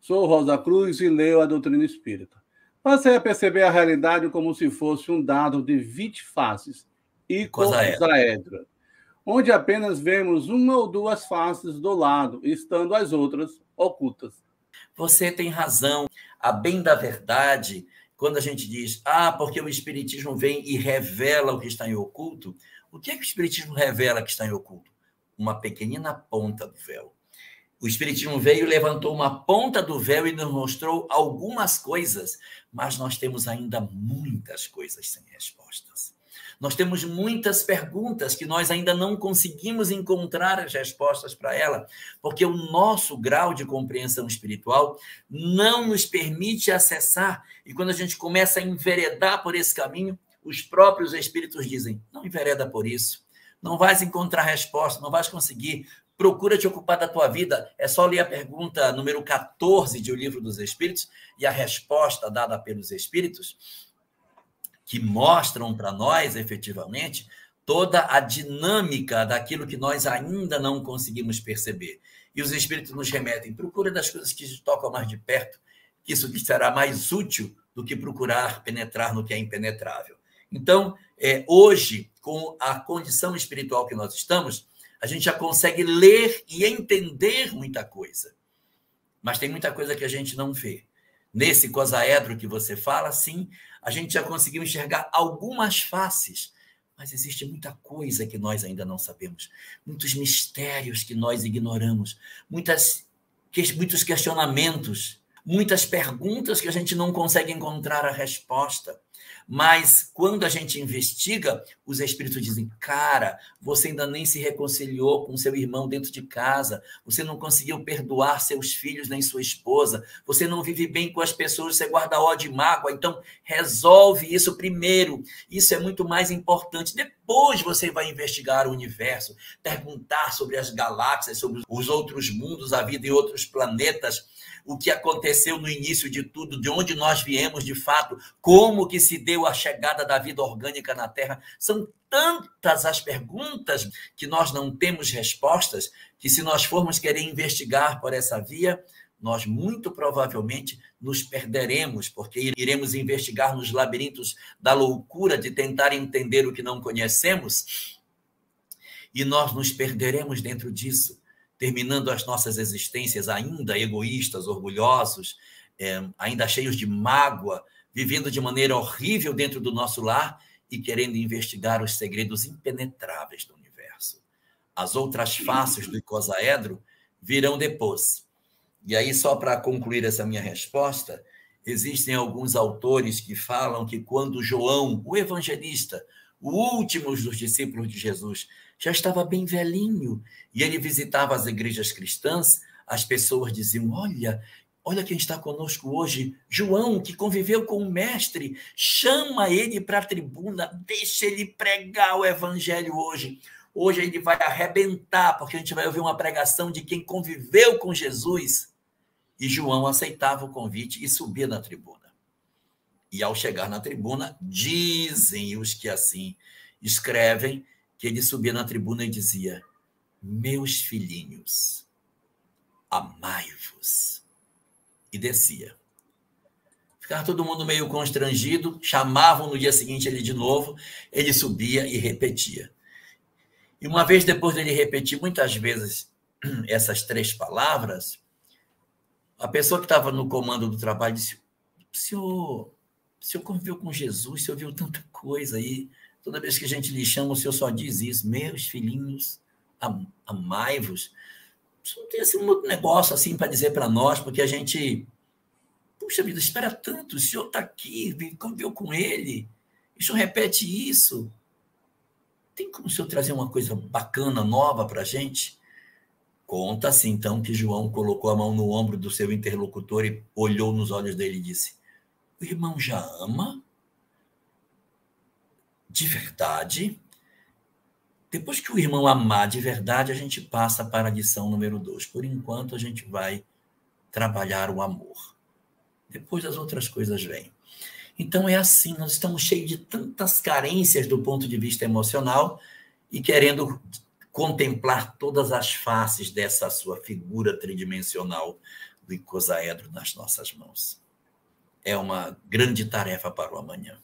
Sou Rosa Cruz e leio a doutrina espírita. Passei a perceber a realidade como se fosse um dado de 20 faces e cosaedra, onde apenas vemos uma ou duas faces do lado, estando as outras ocultas. Você tem razão. A bem da verdade, quando a gente diz, ah, porque o Espiritismo vem e revela o que está em oculto, o que é que o Espiritismo revela que está em oculto? Uma pequenina ponta do véu. O Espiritismo veio, levantou uma ponta do véu e nos mostrou algumas coisas, mas nós temos ainda muitas coisas sem respostas. Nós temos muitas perguntas que nós ainda não conseguimos encontrar as respostas para ela, porque o nosso grau de compreensão espiritual não nos permite acessar. E quando a gente começa a enveredar por esse caminho, os próprios espíritos dizem: não envereda por isso. Não vais encontrar resposta, não vais conseguir procura te ocupar da tua vida. É só ler a pergunta número 14 de O Livro dos Espíritos e a resposta dada pelos Espíritos, que mostram para nós, efetivamente, toda a dinâmica daquilo que nós ainda não conseguimos perceber. E os Espíritos nos remetem, procura das coisas que te tocam mais de perto, que isso será mais útil do que procurar penetrar no que é impenetrável. Então, é, hoje, com a condição espiritual que nós estamos, a gente já consegue ler e entender muita coisa. Mas tem muita coisa que a gente não vê. Nesse cosaedro que você fala, sim, a gente já conseguiu enxergar algumas faces, mas existe muita coisa que nós ainda não sabemos, muitos mistérios que nós ignoramos, muitas, muitos questionamentos, muitas perguntas que a gente não consegue encontrar a resposta. Mas quando a gente investiga, os espíritos dizem: cara, você ainda nem se reconciliou com seu irmão dentro de casa, você não conseguiu perdoar seus filhos nem sua esposa, você não vive bem com as pessoas, você guarda ódio e mágoa, então resolve isso primeiro. Isso é muito mais importante. Depois você vai investigar o universo, perguntar sobre as galáxias, sobre os outros mundos, a vida em outros planetas o que aconteceu no início de tudo, de onde nós viemos de fato, como que se deu a chegada da vida orgânica na Terra. São tantas as perguntas que nós não temos respostas, que se nós formos querer investigar por essa via, nós muito provavelmente nos perderemos, porque iremos investigar nos labirintos da loucura de tentar entender o que não conhecemos, e nós nos perderemos dentro disso terminando as nossas existências ainda egoístas, orgulhosos, é, ainda cheios de mágoa, vivendo de maneira horrível dentro do nosso lar e querendo investigar os segredos impenetráveis do universo. As outras faces do icosaedro virão depois. E aí, só para concluir essa minha resposta, existem alguns autores que falam que quando João, o evangelista, o último dos discípulos de Jesus, já estava bem velhinho e ele visitava as igrejas cristãs, as pessoas diziam: Olha, olha quem está conosco hoje, João, que conviveu com o mestre, chama ele para a tribuna, deixa ele pregar o evangelho hoje. Hoje ele vai arrebentar, porque a gente vai ouvir uma pregação de quem conviveu com Jesus. E João aceitava o convite e subia na tribuna. E ao chegar na tribuna, dizem os que assim escrevem que ele subia na tribuna e dizia: Meus filhinhos, amai-vos. E descia. Ficava todo mundo meio constrangido, chamavam no dia seguinte ele de novo, ele subia e repetia. E uma vez depois dele repetir muitas vezes essas três palavras, a pessoa que estava no comando do trabalho disse: o senhor, senhor conviveu com Jesus, o senhor viu tanta coisa aí, Toda vez que a gente lhe chama, o Senhor só diz isso: meus filhinhos, amai-vos. Isso não tem assim, um negócio assim para dizer para nós, porque a gente, puxa vida, espera tanto, o Senhor está aqui, conviveu com ele, o Senhor repete isso. Tem como o Senhor trazer uma coisa bacana, nova para a gente? Conta-se então que João colocou a mão no ombro do seu interlocutor e olhou nos olhos dele e disse: O irmão já ama? de verdade. Depois que o irmão amar de verdade, a gente passa para a lição número dois. Por enquanto, a gente vai trabalhar o amor. Depois as outras coisas vêm. Então é assim, nós estamos cheios de tantas carências do ponto de vista emocional e querendo contemplar todas as faces dessa sua figura tridimensional do icosaedro nas nossas mãos. É uma grande tarefa para o amanhã.